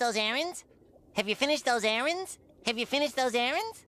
those errands? Have you finished those errands? Have you finished those errands?